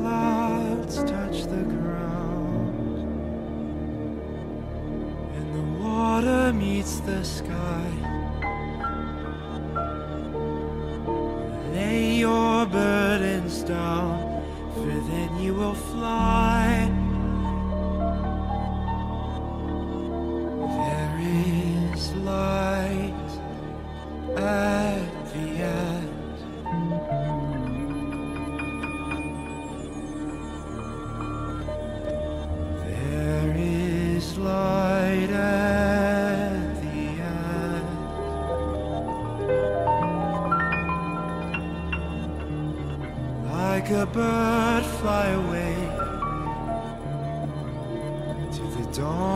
clouds touch the ground and the water meets the sky. Lay your burdens down, for then you will fly. Like a bird, fly away. To the dawn